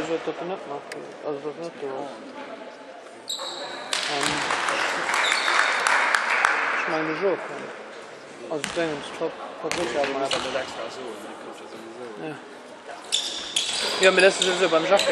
das wird das nicht machen. Also das nicht so. Ähm, ich meine so. Also ich denke, es top. Ja, mir lässt es sowieso beim Schaffen.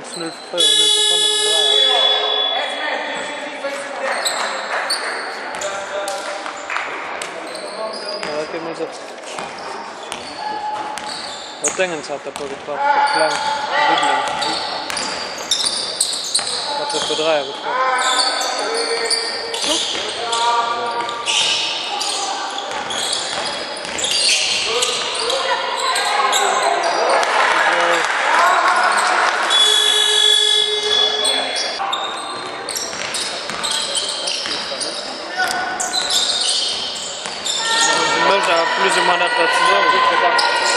Meine, es ist 0 für 0 Ja, das geht mal so. Was denken Sie, hat der Pol getroffen? Das Klang. Dribbling. müzik manatla tuzağı.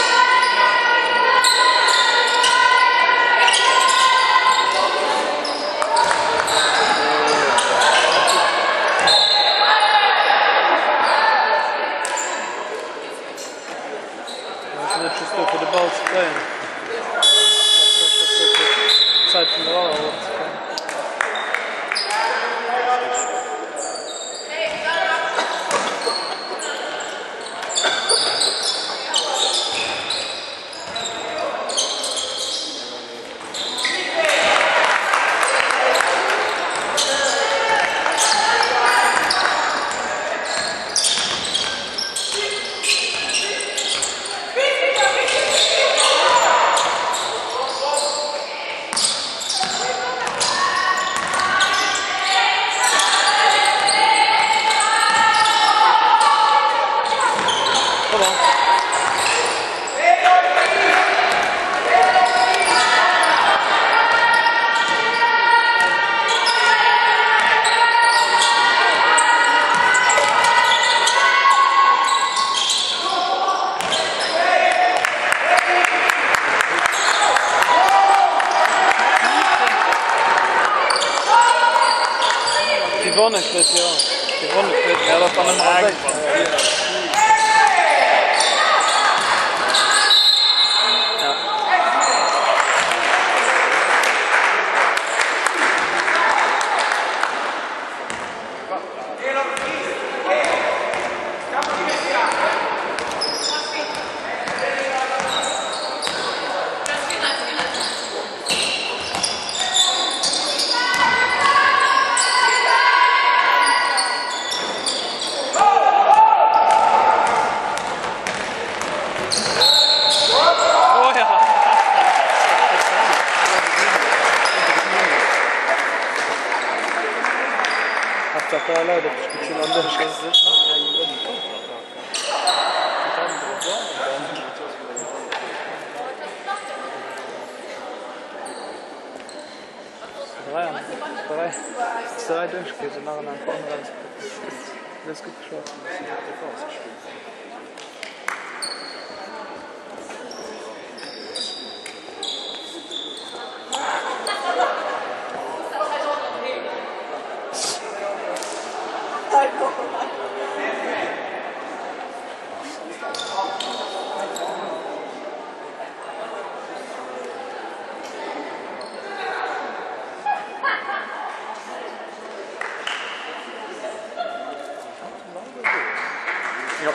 Yep.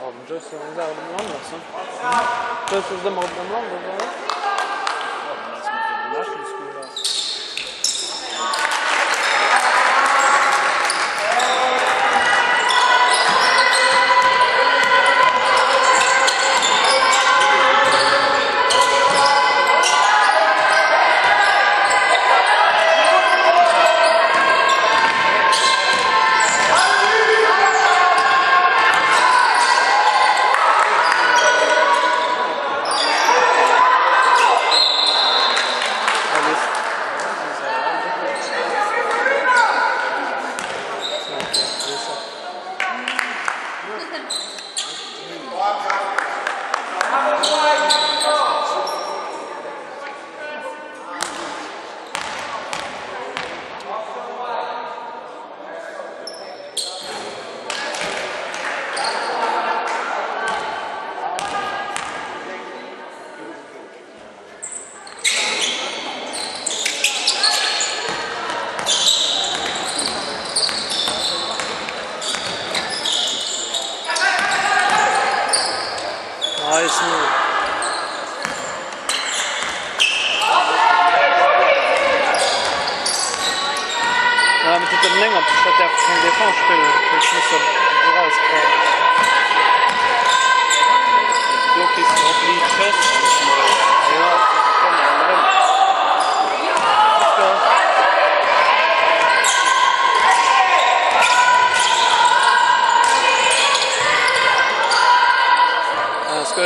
Dobrze, są the odmłodne są. To jest?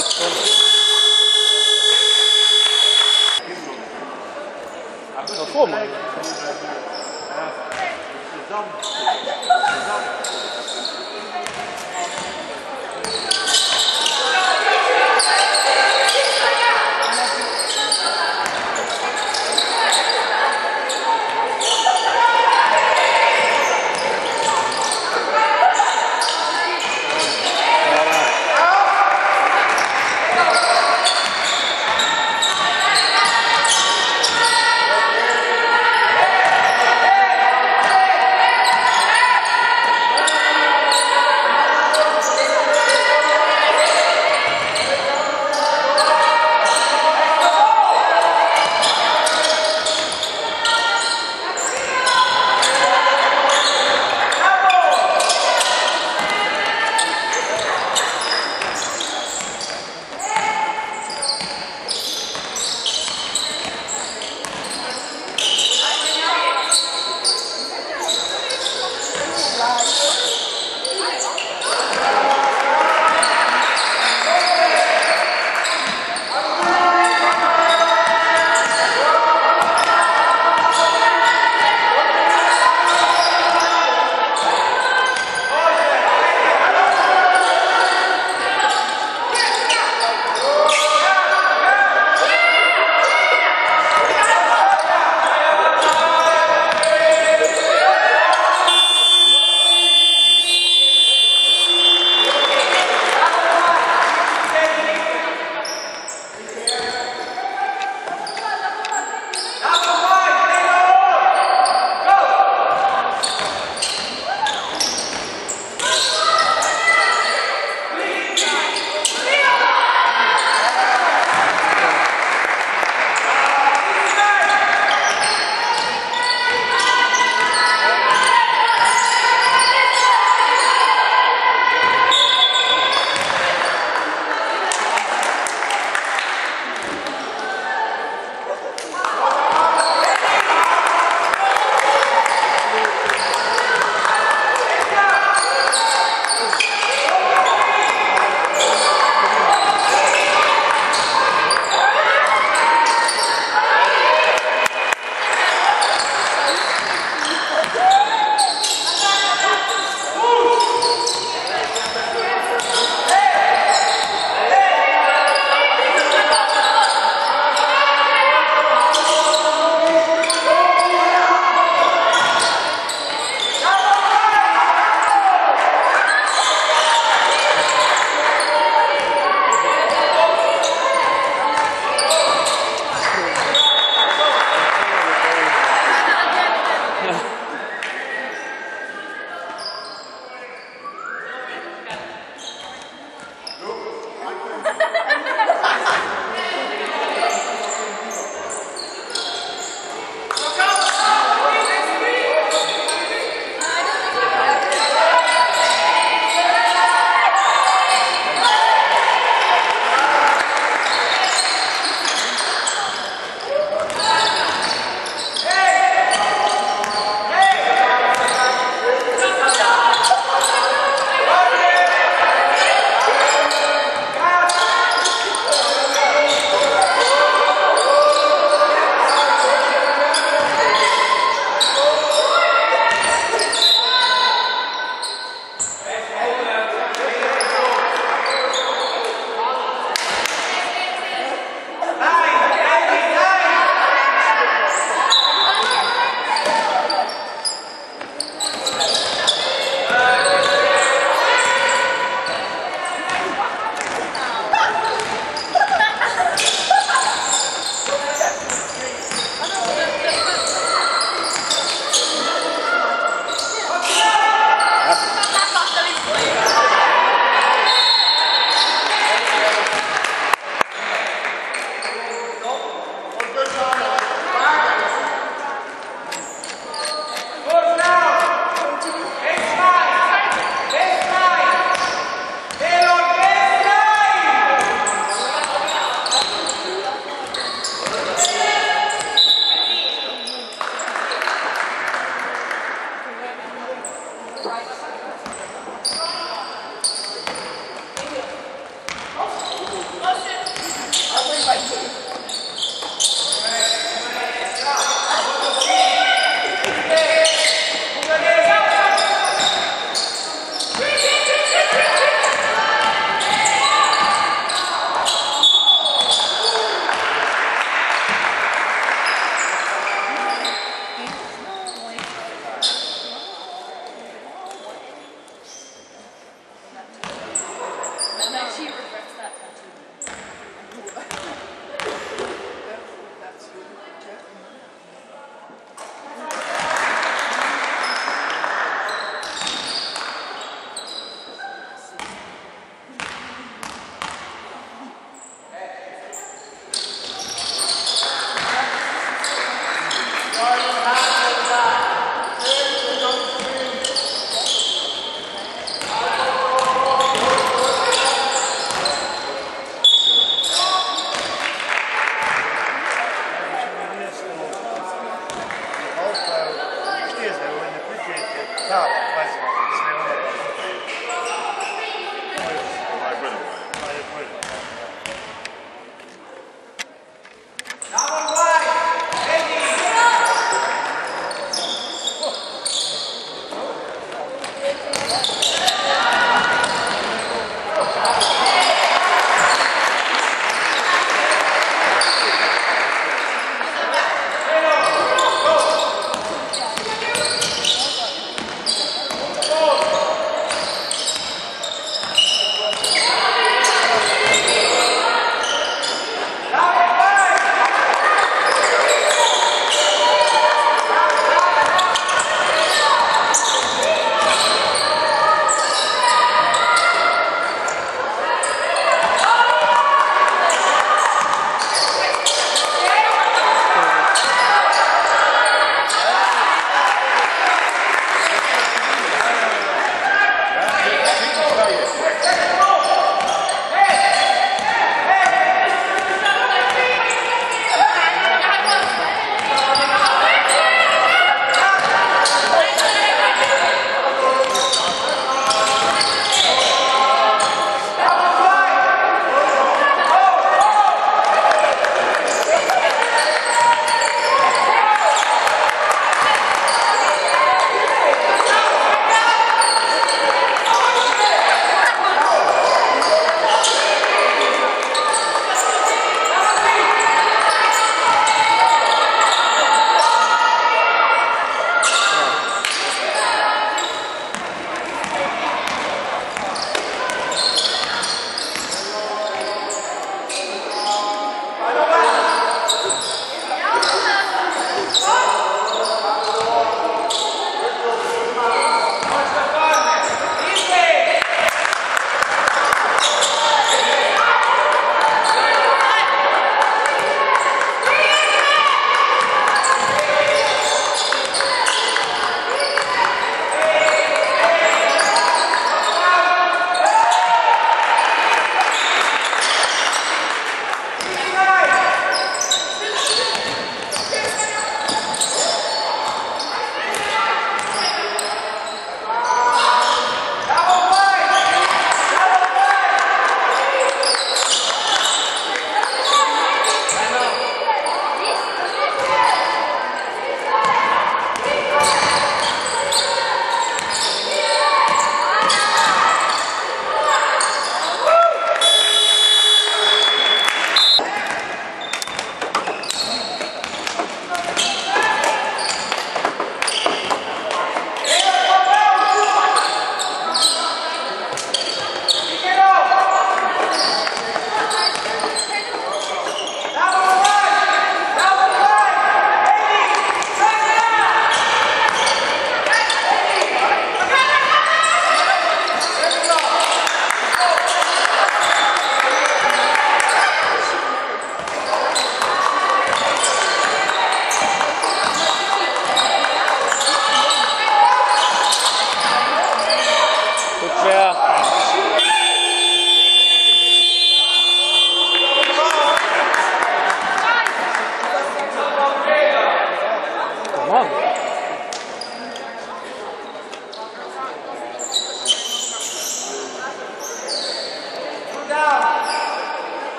Gracias.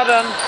Garden.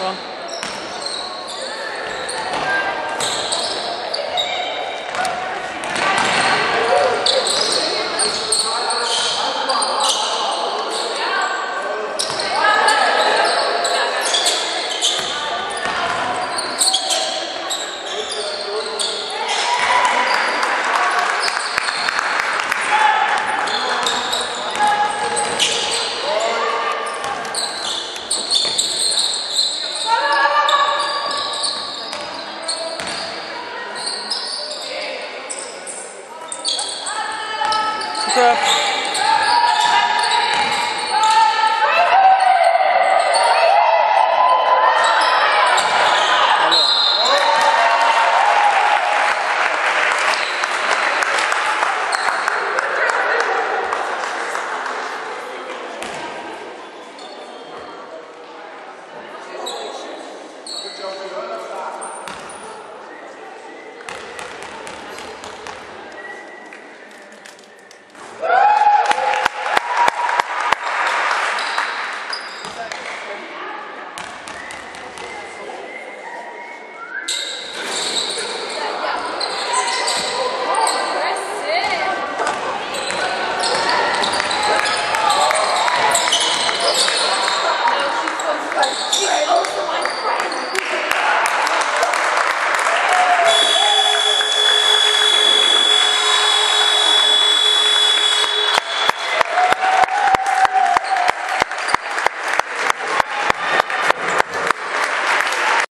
one.